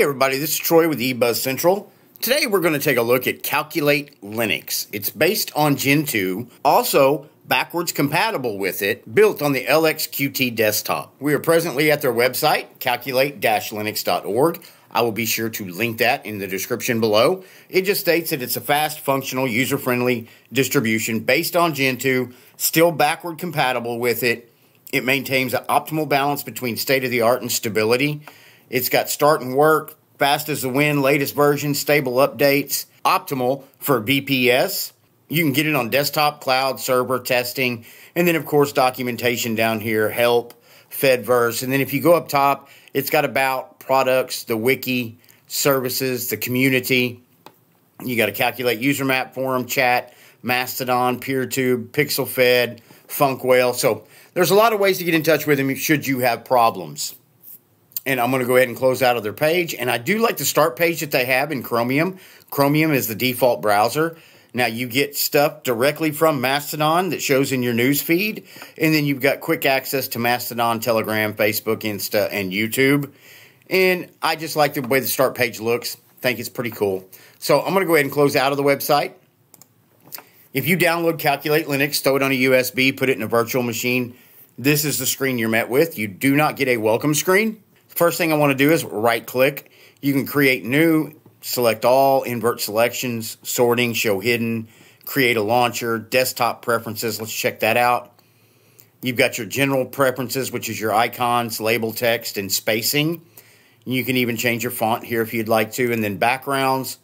Hey everybody, this is Troy with eBuzz Central. Today we're going to take a look at Calculate Linux. It's based on Gentoo, also backwards compatible with it, built on the LXQT desktop. We are presently at their website, calculate-linux.org. I will be sure to link that in the description below. It just states that it's a fast, functional, user-friendly distribution based on Gentoo, still backward compatible with it. It maintains an optimal balance between state-of-the-art and stability. It's got start and work, fast as the wind, latest version, stable updates, optimal for BPS. You can get it on desktop, cloud, server, testing, and then, of course, documentation down here, help, Fediverse. And then if you go up top, it's got about products, the wiki, services, the community. You got to calculate user map forum, chat, Mastodon, PeerTube, PixelFed, Funkwhale. So there's a lot of ways to get in touch with them should you have problems and I'm going to go ahead and close out of their page. And I do like the start page that they have in Chromium. Chromium is the default browser. Now you get stuff directly from Mastodon that shows in your news feed, and then you've got quick access to Mastodon, Telegram, Facebook, Insta, and YouTube. And I just like the way the start page looks. I think it's pretty cool. So I'm going to go ahead and close out of the website. If you download Calculate Linux, throw it on a USB, put it in a virtual machine, this is the screen you're met with. You do not get a welcome screen. First thing I want to do is right click. You can create new, select all, invert selections, sorting, show hidden, create a launcher, desktop preferences. Let's check that out. You've got your general preferences, which is your icons, label text, and spacing. You can even change your font here if you'd like to. And then backgrounds,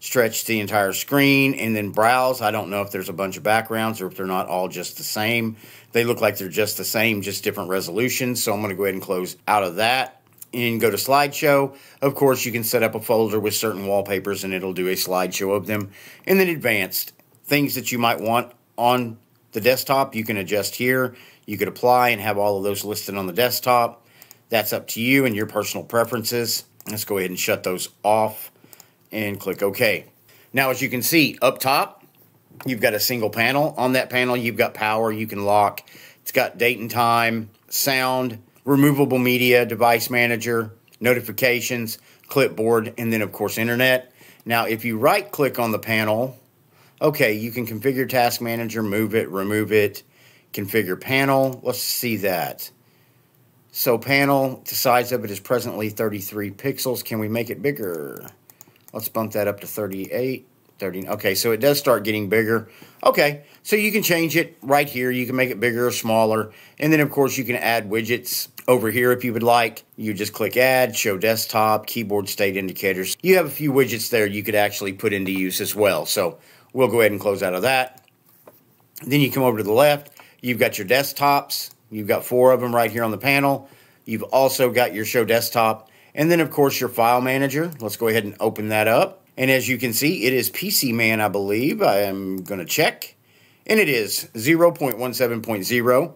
stretch the entire screen, and then browse. I don't know if there's a bunch of backgrounds or if they're not all just the same. They look like they're just the same, just different resolutions. So I'm going to go ahead and close out of that and go to slideshow. Of course, you can set up a folder with certain wallpapers and it'll do a slideshow of them. And then advanced things that you might want on the desktop, you can adjust here. You could apply and have all of those listed on the desktop. That's up to you and your personal preferences. Let's go ahead and shut those off and click OK. Now, as you can see up top, you've got a single panel. On that panel, you've got power. You can lock. It's got date and time, sound, removable media, device manager, notifications, clipboard, and then, of course, internet. Now, if you right click on the panel, okay, you can configure task manager, move it, remove it, configure panel. Let's see that. So, panel, the size of it is presently 33 pixels. Can we make it bigger? Let's bump that up to 38. 30. Okay, so it does start getting bigger. Okay, so you can change it right here. You can make it bigger or smaller. And then, of course, you can add widgets over here if you would like. You just click Add, Show Desktop, Keyboard State Indicators. You have a few widgets there you could actually put into use as well. So we'll go ahead and close out of that. Then you come over to the left. You've got your desktops. You've got four of them right here on the panel. You've also got your Show Desktop. And then, of course, your File Manager. Let's go ahead and open that up. And as you can see, it is PC Man, I believe. I am going to check. And it is 0.17.0.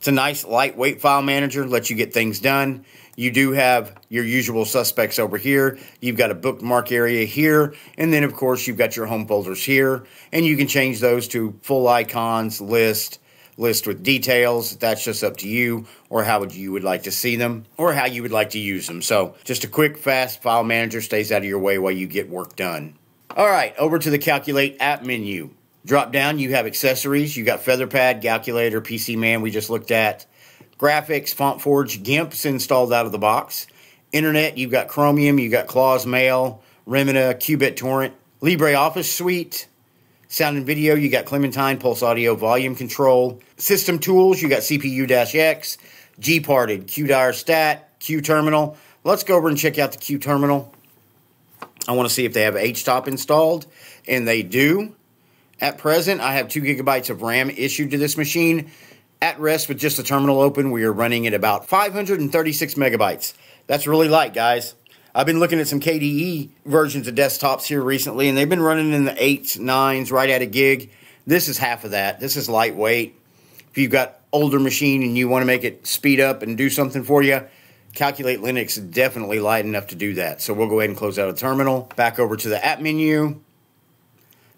It's a nice lightweight file manager, lets you get things done. You do have your usual suspects over here. You've got a bookmark area here. And then, of course, you've got your home folders here. And you can change those to full icons, list, list with details. That's just up to you or how would you would like to see them or how you would like to use them. So just a quick, fast file manager stays out of your way while you get work done. All right, over to the Calculate app menu. Drop down, you have accessories. You got FeatherPad, Calculator, PC Man, we just looked at. Graphics, FontForge, GIMP's installed out of the box. Internet, you've got Chromium, you've got Claws Mail, Remmina, Qubit Torrent, LibreOffice Suite, Sound and video, you got Clementine, PulseAudio, Volume Control. System tools, you got CPU-X, Gparted, QDirStat, Q Terminal. Let's go over and check out the QTerminal. I want to see if they have HTOP installed, and they do. At present, I have 2 gigabytes of RAM issued to this machine. At rest with just the terminal open, we are running at about 536 megabytes. That's really light, guys. I've been looking at some KDE versions of desktops here recently, and they've been running in the 8s, 9s, right at a gig. This is half of that. This is lightweight. If you've got older machine and you want to make it speed up and do something for you, Calculate Linux is definitely light enough to do that. So we'll go ahead and close out a terminal. Back over to the app menu.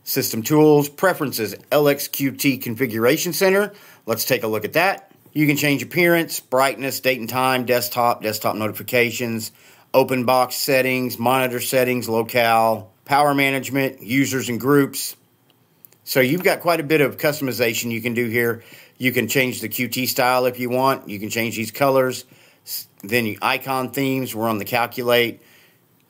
System Tools, Preferences, LXQT Configuration Center. Let's take a look at that. You can change appearance, brightness, date and time, desktop, desktop notifications, Openbox settings, monitor settings, locale, power management, users and groups. So you've got quite a bit of customization you can do here. You can change the QT style if you want. You can change these colors. Then icon themes, we're on the calculate.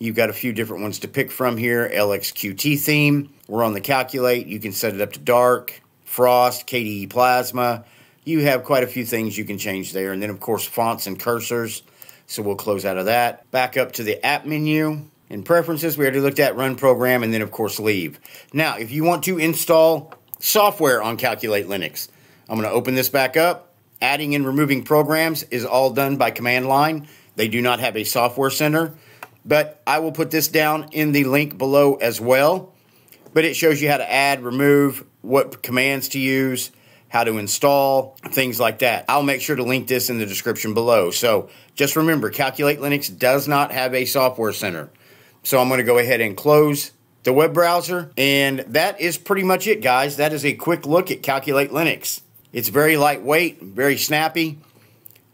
You've got a few different ones to pick from here. LXQT theme, we're on the calculate. You can set it up to dark, frost, KDE plasma. You have quite a few things you can change there. And then of course fonts and cursors. So we'll close out of that. Back up to the app menu. In preferences, we already looked at run program and then of course leave. Now, if you want to install software on Calculate Linux, I'm going to open this back up. Adding and removing programs is all done by command line. They do not have a software center, but I will put this down in the link below as well. But it shows you how to add, remove, what commands to use, how to install, things like that. I'll make sure to link this in the description below. So just remember, Calculate Linux does not have a software center. So I'm going to go ahead and close the web browser. And that is pretty much it, guys. That is a quick look at Calculate Linux. It's very lightweight, very snappy.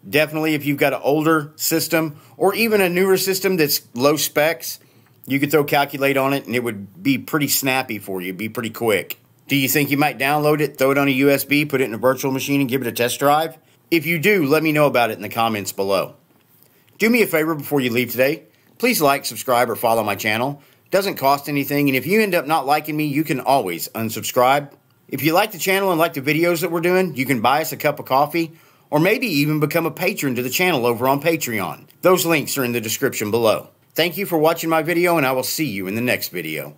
Definitely, if you've got an older system or even a newer system that's low specs, you could throw Calculate on it and it would be pretty snappy for you, be pretty quick. Do you think you might download it, throw it on a USB, put it in a virtual machine, and give it a test drive? If you do, let me know about it in the comments below. Do me a favor before you leave today. Please like, subscribe, or follow my channel. Doesn't cost anything, and if you end up not liking me, you can always unsubscribe. If you like the channel and like the videos that we're doing, you can buy us a cup of coffee, or maybe even become a patron to the channel over on Patreon. Those links are in the description below. Thank you for watching my video, and I will see you in the next video.